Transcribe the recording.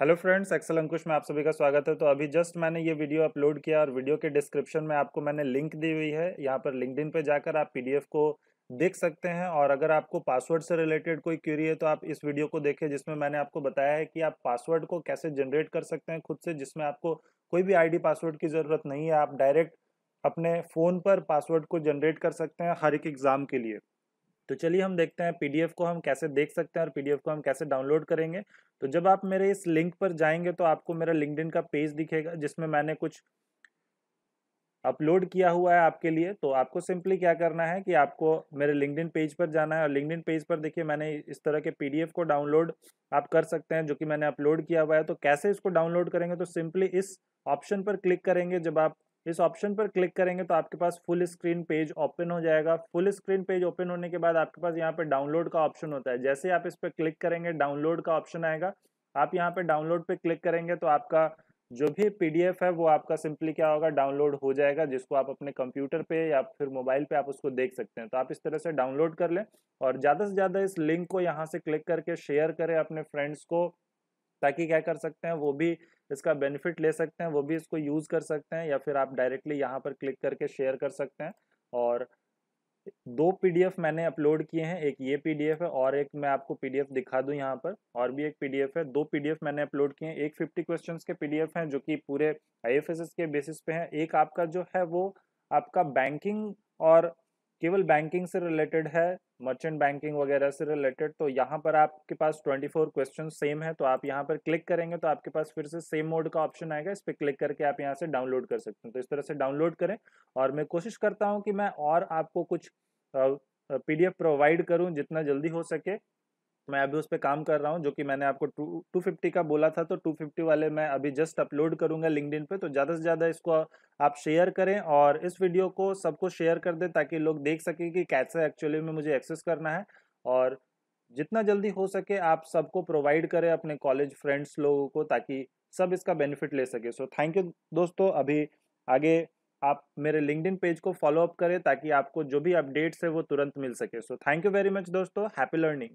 Hello friends, Excel अंकुश में आप सभी का स्वागत है। तो अभी जस्ट मैंने ये वीडियो अपलोड किया और वीडियो के डिस्क्रिप्शन में आपको मैंने लिंक दी हुई है। यहाँ पर लिंकडिन पे जाकर आप पीडीएफ को देख सकते हैं और अगर आपको पासवर्ड से रिलेटेड कोई क्यूरी है तो आप इस वीडियो को देखें, जिसमें मैंने आपको बताया है कि आप पासवर्ड को कैसे जनरेट कर सकते हैं खुद से, जिसमें आपको कोई भी आईडी पासवर्ड की ज़रूरत नहीं है। आप डायरेक्ट अपने फ़ोन पर पासवर्ड को जनरेट कर सकते हैं हर एक एग्ज़ाम के लिए। तो चलिए हम देखते हैं पीडीएफ को हम कैसे देख सकते हैं और पीडीएफ को हम कैसे डाउनलोड करेंगे। तो जब आप मेरे इस लिंक पर जाएँगे तो आपको मेरा लिंकडिन का पेज दिखेगा, जिसमें मैंने कुछ अपलोड किया हुआ है आपके लिए। तो आपको सिंपली क्या करना है कि आपको मेरे लिंकडिन पेज पर जाना है और लिंकडिन पेज पर देखिए मैंने इस तरह के पीडीएफ को डाउनलोड आप कर सकते हैं, जो कि मैंने अपलोड किया हुआ है। तो कैसे इसको डाउनलोड करेंगे? तो सिंपली इस ऑप्शन पर क्लिक करेंगे, जब आप इस ऑप्शन पर क्लिक करेंगे तो आपके पास फुल स्क्रीन पेज ओपन हो जाएगा। फुल स्क्रीन पेज ओपन होने के बाद आपके पास यहाँ पे डाउनलोड का ऑप्शन होता है। जैसे आप इस पर क्लिक करेंगे डाउनलोड का ऑप्शन आएगा। आप यहाँ पे डाउनलोड पे क्लिक करेंगे तो आपका जो भी पीडीएफ है वो आपका सिंपली क्या होगा? डाउनलोड हो जाएगा, जिसको आप अपने कंप्यूटर पे या फिर मोबाइल पे आप उसको देख सकते हैं। तो आप इस तरह से डाउनलोड कर लें और ज़्यादा से ज़्यादा इस लिंक को यहाँ से क्लिक करके शेयर करें अपने फ्रेंड्स को। ताकि क्या कर सकते हैं, वो भी इसका बेनिफिट ले सकते हैं, वो भी इसको यूज़ कर सकते हैं या फिर आप डायरेक्टली यहाँ पर क्लिक करके शेयर कर सकते हैं। और दो पीडीएफ मैंने अपलोड किए हैं, एक ये पीडीएफ है और एक मैं आपको पीडीएफ दिखा दूँ यहाँ पर, और भी एक पीडीएफ है। दो पीडीएफ मैंने अपलोड किए हैं, एक फिफ्टी क्वेश्चन के पीडीएफ हैं जो कि पूरे आईएफएसएस के बेसिस पे हैं। एक आपका जो है वो आपका बैंकिंग और केवल बैंकिंग से रिलेटेड है मर्चेंट बैंकिंग वगैरह से रिलेटेड तो यहाँ पर आपके पास 24 क्वेश्चन सेम है तो आप यहाँ पर क्लिक करेंगे तो आपके पास फिर से सेम मोड का ऑप्शन आएगा, इस पर क्लिक करके आप यहाँ से डाउनलोड कर सकते हैं। तो इस तरह से डाउनलोड करें और मैं कोशिश करता हूँ कि मैं और आपको कुछ पीडीएफ प्रोवाइड करूँ जितना जल्दी हो सके। मैं अभी उस पर काम कर रहा हूँ, जो कि मैंने आपको टू टू फिफ्टी का बोला था तो टू फिफ्टी वाले मैं अभी जस्ट अपलोड करूँगा लिंकडिन पे तो ज़्यादा से ज़्यादा इसको आप शेयर करें और इस वीडियो को सबको शेयर कर दें, ताकि लोग देख सकें कि कैसे एक्चुअली में मुझे एक्सेस करना है। और जितना जल्दी हो सके आप सबको प्रोवाइड करें अपने कॉलेज फ्रेंड्स लोगों को, ताकि सब इसका बेनिफिट ले सके। सो थैंक यू दोस्तों, अभी आगे आप मेरे लिंकडिन पेज को फॉलो अप करें, ताकि आपको जो भी अपडेट्स है वो तुरंत मिल सके। So thank you very much दोस्तों हैप्पी लर्निंग